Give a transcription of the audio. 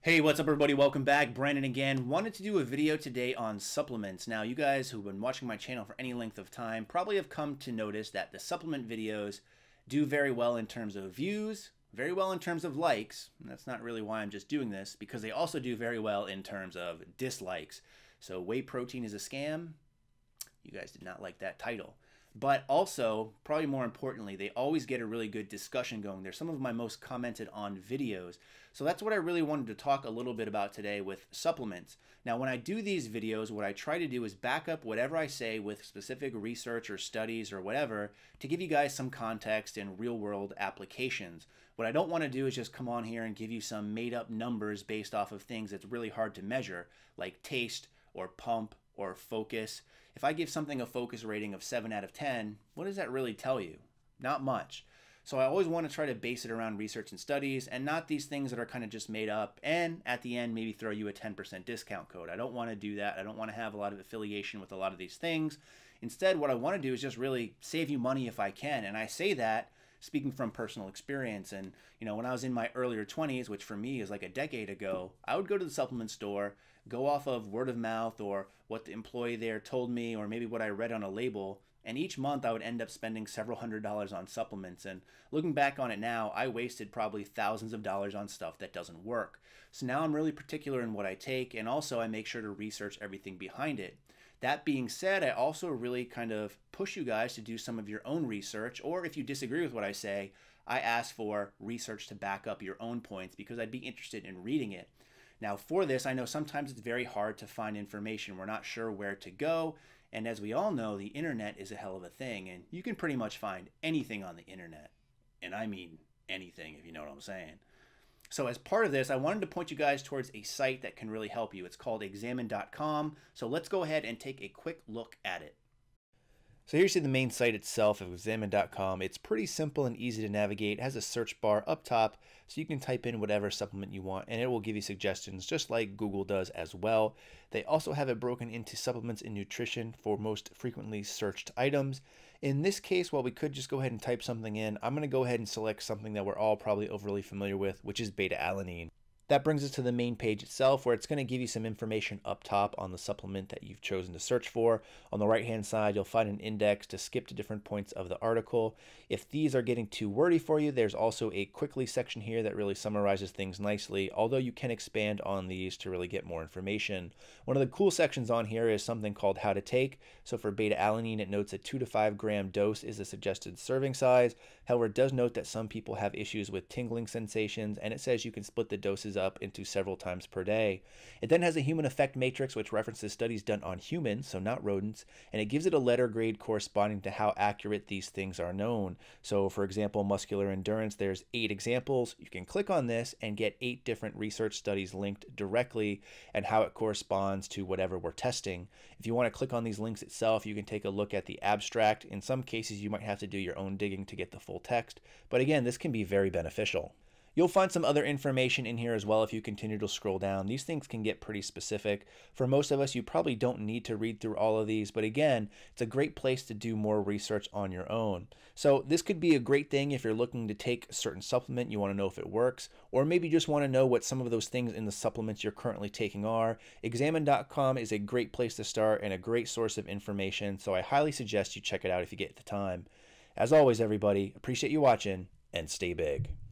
Hey, what's up everybody? Welcome back. Brandon again. Wanted to do a video today on supplements. Now, you guys who've been watching my channel for any length of time probably have come to notice that the supplement videos do very well in terms of views, very well in terms of likes. And that's not really why I'm just doing this, because they also do very well in terms of dislikes. So whey protein is a scam. You guys did not like that title. But also, probably more importantly, they always get a really good discussion going. They're some of my most commented on videos. So that's what I really wanted to talk a little bit about today with supplements. Now, when I do these videos, what I try to do is back up whatever I say with specific research or studies or whatever to give you guys some context and real world applications. What I don't want to do is just come on here and give you some made up numbers based off of things that's really hard to measure, like taste or pump or focus. If I give something a focus rating of 7 out of 10, what does that really tell you? Not much. So I always want to try to base it around research and studies and not these things that are kind of just made up and at the end maybe throw you a 10% discount code. I don't want to do that. I don't want to have a lot of affiliation with a lot of these things. Instead, what I want to do is just really save you money if I can. And I say that speaking from personal experience. And, you know, when I was in my earlier 20s, which for me is like a decade ago, I would go to the supplement store, go off of word of mouth or what the employee there told me, or maybe what I read on a label. And each month I would end up spending several hundred dollars on supplements. And looking back on it now, I wasted probably thousands of dollars on stuff that doesn't work. So now I'm really particular in what I take, and also I make sure to research everything behind it. That being said, I also really kind of push you guys to do some of your own research, or if you disagree with what I say, I ask for research to back up your own points because I'd be interested in reading it. Now, for this, I know sometimes it's very hard to find information. We're not sure where to go. And as we all know, the internet is a hell of a thing, and you can pretty much find anything on the internet. And I mean anything, if you know what I'm saying. So as part of this, I wanted to point you guys towards a site that can really help you. It's called examine.com. So let's go ahead and take a quick look at it. So here's the main site itself of examine.com. It's pretty simple and easy to navigate. It has a search bar up top so you can type in whatever supplement you want and it will give you suggestions just like Google does as well. They also have it broken into supplements and nutrition for most frequently searched items. In this case, while we could just go ahead and type something in, I'm going to go ahead and select something that we're all probably overly familiar with, which is beta alanine. That brings us to the main page itself where it's going to give you some information up top on the supplement that you've chosen to search for. On the right hand side, you'll find an index to skip to different points of the article. If these are getting too wordy for you, there's also a quickly section here that really summarizes things nicely, although you can expand on these to really get more information. One of the cool sections on here is something called how to take. So for beta alanine, it notes a 2 to 5 gram dose is the suggested serving size. However, it does note that some people have issues with tingling sensations, and it says you can split the doses up into several times per day. It then has a human effect matrix which references studies done on humans, so not rodents, and it gives it a letter grade corresponding to how accurate these things are known. So for example, muscular endurance, there's eight examples. You can click on this and get eight different research studies linked directly and how it corresponds to whatever we're testing. If you want to click on these links itself, you can take a look at the abstract. In some cases, you might have to do your own digging to get the full text, but again, this can be very beneficial. You'll find some other information in here as well if you continue to scroll down. These things can get pretty specific. For most of us, you probably don't need to read through all of these, but again, it's a great place to do more research on your own. So this could be a great thing if you're looking to take a certain supplement, you want to know if it works, or maybe just want to know what some of those things in the supplements you're currently taking are. Examine.com is a great place to start and a great source of information, so I highly suggest you check it out if you get the time. As always, everybody, appreciate you watching and stay big.